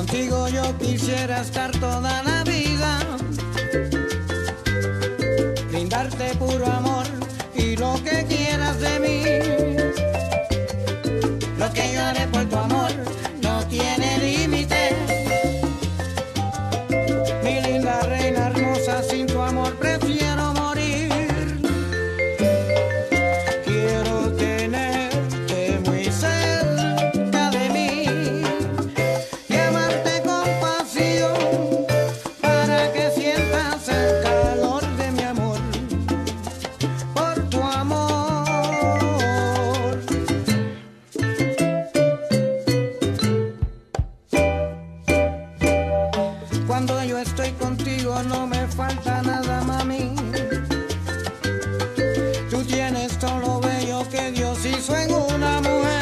Contigo yo quisiera estar toda la vida, brindarte puro amor y lo que quieras de mí, lo que yo haré por yo estoy contigo no me falta nada, mami. Tú tienes todo lo bello que Dios hizo en una mujer.